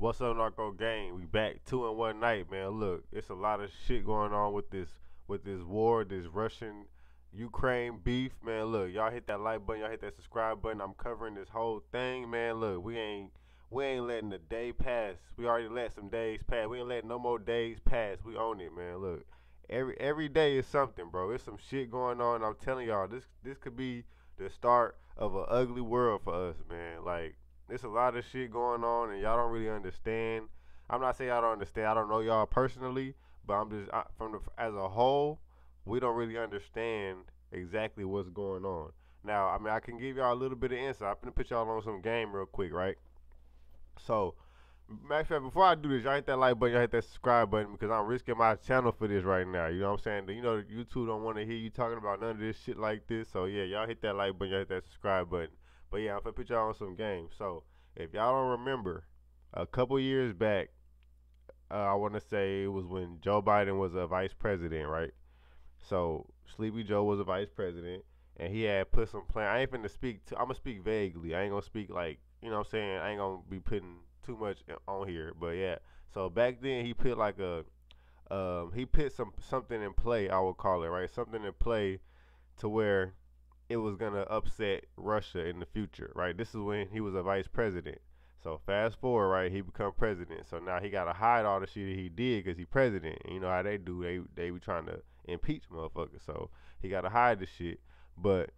What's up, Narko Gang? We back two in one night, man. Look, it's a lot of shit going on with this with this war, this Russian Ukraine beef, man. Look, y'all hit that like button, y'all hit that subscribe button. I'm covering this whole thing, man. Look, we ain't we ain't letting the day pass. We already let some days pass. We ain't letting no more days pass. We own it, man. Look, every every day is something, bro. It's some shit going on. I'm telling y'all, this this could be the start of an ugly world for us, man. Like, there's a lot of shit going on, and y'all don't really understand. I'm not saying y'all don't understand. I don't know y'all personally, but I'm just I, from the as a whole, we don't really understand exactly what's going on. Now, I mean, I can give y'all a little bit of insight. I'm gonna put y'all on some game real quick, right? So, matter of fact, before I do this, y'all hit that like button, y'all hit that subscribe button because I'm risking my channel for this right now. You know what I'm saying? You know, YouTube don't want to hear you talking about none of this shit like this. So yeah, y'all hit that like button, y'all hit that subscribe button. But yeah, I'm gonna put y'all on some games. So if y'all don't remember, a couple years back, uh, I want to say it was when Joe Biden was a vice president, right? So Sleepy Joe was a vice president, and he had put some plan. I ain't finna speak. To, I'm gonna speak vaguely. I ain't gonna speak like you know what I'm saying. I ain't gonna be putting too much on here, but yeah. So back then he put like a, um, he put some something in play. I would call it right, something in play, to where it was gonna upset Russia in the future, right? This is when he was a vice president. So fast forward, right? He become president. So now he gotta hide all the shit that he did because he president. And you know how they do? They they be trying to impeach motherfuckers. So he gotta hide the shit. But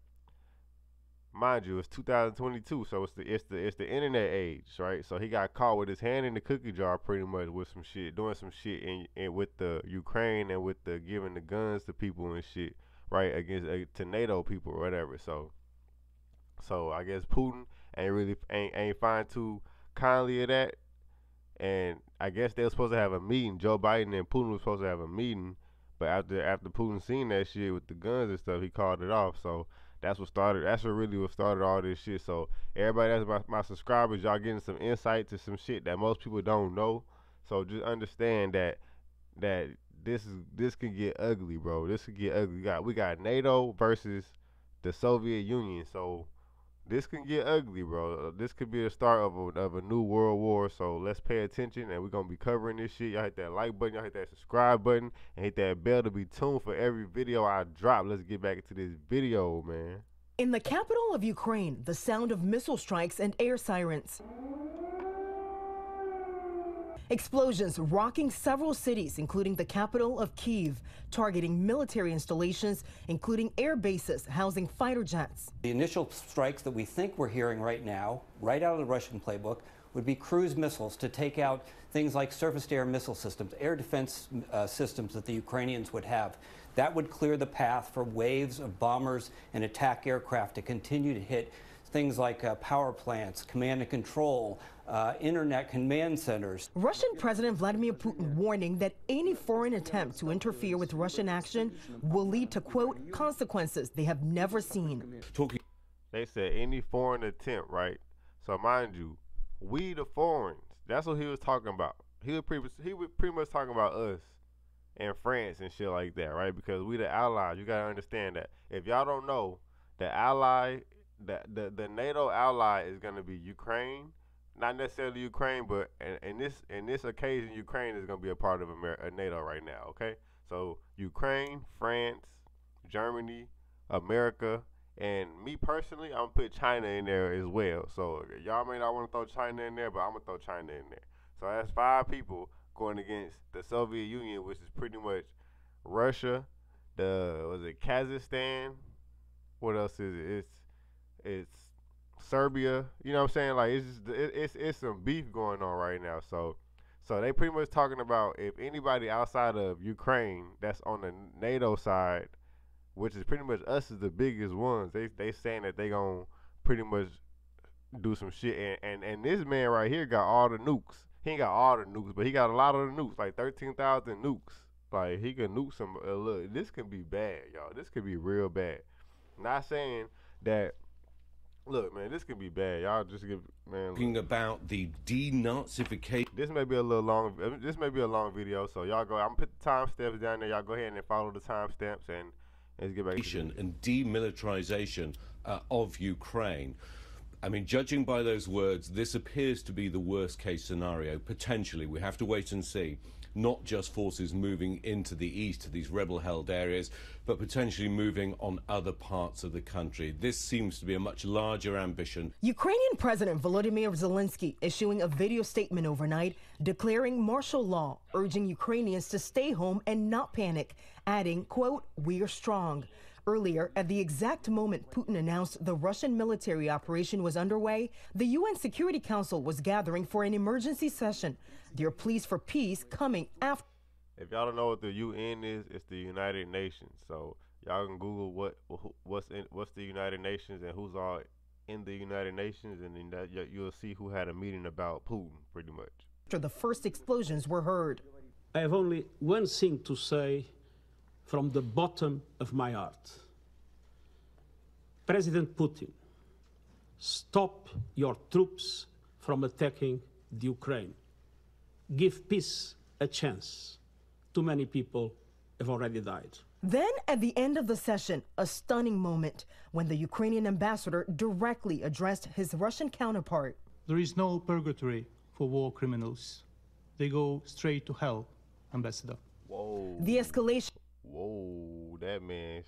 mind you, it's 2022, so it's the it's the it's the internet age, right? So he got caught with his hand in the cookie jar, pretty much with some shit, doing some shit in with the Ukraine and with the giving the guns to people and shit, right? Against uh, to NATO people or whatever. So, so I guess Putin ain't really ain't ain't fine too kindly of that, and I guess they were supposed to have a meeting. Joe Biden and Putin was supposed to have a meeting, but after after Putin seen that shit with the guns and stuff, he called it off. So that's what started. That's what really what started all this shit. So everybody that's my, my subscribers, y'all getting some insight to some shit that most people don't know. So just understand that that this is this can get ugly, bro. This could get ugly. We got we got NATO versus the Soviet Union. So this can get ugly, bro. This could be the start of a, of a new world war. So let's pay attention, and we're gonna be covering this shit. Y'all hit that like button, y'all hit that subscribe button, and hit that bell to be tuned for every video I drop. Let's get back into this video, man. In the capital of Ukraine, the sound of missile strikes and air sirens. Explosions rocking several cities, including the capital of Kiev, targeting military installations, including air bases housing fighter jets. The initial strikes that we think we're hearing right now, right out of the Russian playbook, would be cruise missiles to take out things like surface to air missile systems, air defense uh, systems that the Ukrainians would have. That would clear the path for waves of bombers and attack aircraft to continue to hit things like uh, power plants, command and control, uh, internet command centers. Russian President Vladimir Putin warning that any foreign attempt to interfere with Russian action will lead to, quote, consequences they have never seen. They said any foreign attempt, right? So mind you, we the foreigners. That's what he was talking about. He was pretty, he was pretty much talking about us and France and shit like that, right? Because we the allies. You gotta understand that. If y'all don't know, the ally the, the the NATO ally is going to be Ukraine, not necessarily Ukraine, but in, in, this in this occasion, Ukraine is going to be a part of America, uh, NATO right now. Okay, so Ukraine, France, Germany, America, and me personally, I'm gonna put China in there as well. So y'all may not want to throw China in there, but I'm gonna throw China in there. So that's five people going against the Soviet Union, which is pretty much Russia, the was it Kazakhstan? What else is it? It's it's Serbia. You know what I'm saying? Like it's just, it, it's it's some beef going on right now. So so they pretty much talking about if anybody outside of Ukraine that's on the NATO side, which is pretty much us is the biggest ones. They they saying that they gonna pretty much do some shit. And and and this man right here got all the nukes. He ain't got all the nukes, but he got a lot of the nukes, like thirteen thousand nukes. Like he can nuke some. Uh, look, this could be bad, y'all. This could be real bad. Not saying that Look, man, this could be bad. Y'all just give man. Talking about the denazification. This may be a little long. This may be a long video, so y'all go. I'm gonna put the timestamps down there. Y'all go ahead and follow the timestamps and let's get back. To and demilitarization uh, of Ukraine. I mean, judging by those words, this appears to be the worst case scenario, potentially. We have to wait and see. Not just forces moving into the east to these rebel held areas, but potentially moving on other parts of the country. This seems to be a much larger ambition. Ukrainian President Volodymyr Zelensky issuing a video statement overnight declaring martial law, urging Ukrainians to stay home and not panic, adding, quote, we are strong. Earlier, at the exact moment Putin announced the Russian military operation was underway, the UN Security Council was gathering for an emergency session. Their pleas for peace coming after. If y'all don't know what the UN is, it's the United Nations. So y'all can Google what what's in, what's the United Nations and who's all in the United Nations, and then that, you'll see who had a meeting about Putin, pretty much. After the first explosions were heard. I have only one thing to say from the bottom of my heart. President Putin, stop your troops from attacking the Ukraine. Give peace a chance. Too many people have already died. Then, at the end of the session, a stunning moment when the Ukrainian ambassador directly addressed his Russian counterpart. There is no purgatory for war criminals. They go straight to hell, Ambassador. Whoa. The escalation. Whoa, that man,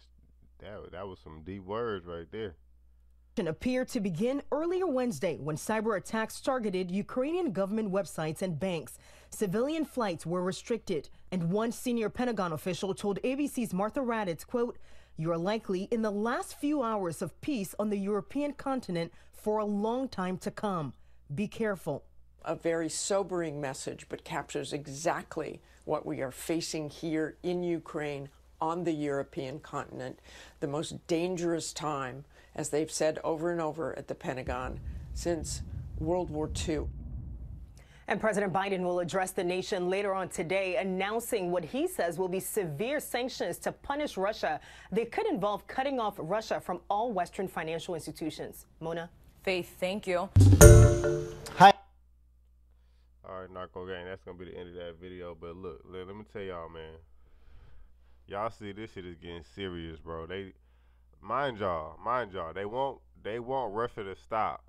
that, that was some deep words right there appeared to begin earlier Wednesday when cyber attacks targeted Ukrainian government websites and banks. Civilian flights were restricted, and one senior Pentagon official told ABC's Martha Raddatz, quote, you are likely in the last few hours of peace on the European continent for a long time to come. Be careful. A very sobering message, but captures exactly what we are facing here in Ukraine on the European continent, the most dangerous time as they've said over and over at the Pentagon since World War II. And President Biden will address the nation later on today, announcing what he says will be severe sanctions to punish Russia. They could involve cutting off Russia from all Western financial institutions. Mona? Faith, thank you. Hi. All right, Narko Gang, that's going to be the end of that video. But look, let, let me tell y'all, man. Y'all see this shit is getting serious, bro. They mind y'all, mind y'all, they want they want Russia to stop,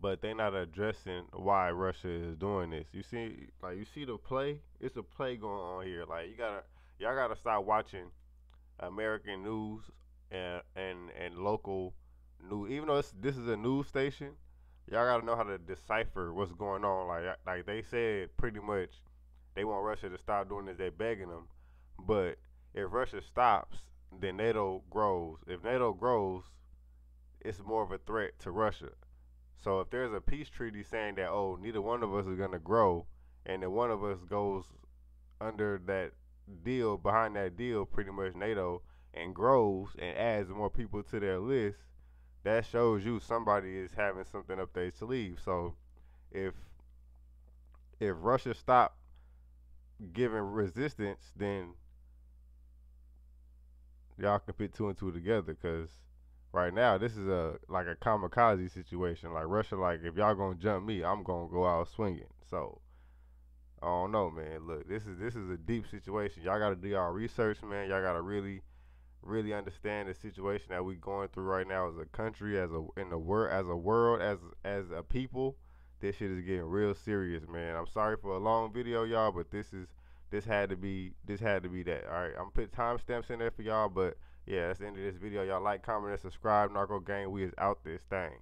but they not addressing why Russia is doing this. You see, like you see the play. It's a play going on here. Like you gotta y'all gotta stop watching American news and and and local news. Even though this is a news station, y'all gotta know how to decipher what's going on. Like like they said, pretty much they want Russia to stop doing this. They begging them, but if Russia stops, then NATO grows. If NATO grows, it's more of a threat to Russia. So if there's a peace treaty saying that oh neither one of us is gonna grow, and then one of us goes under that deal behind that deal, pretty much NATO, and grows and adds more people to their list, that shows you somebody is having something up their sleeve. So if if Russia stop giving resistance, then y'all can put two and two together because right now this is a like a kamikaze situation. Like Russia, like if y'all gonna jump me, I'm gonna go out swinging. So I don't know, man. Look, this is this is a deep situation. Y'all gotta do y'all research, man. Y'all gotta really, really understand the situation that we going through right now as a country, as a in the world, as a world, as as a people. This shit is getting real serious, man. I'm sorry for a long video, y'all, but this is this had to be this had to be that. All right, I'm put timestamps in there for y'all, but yeah, that's the end of this video. Y'all like, comment, and subscribe. Narko Gang, we is out this thing.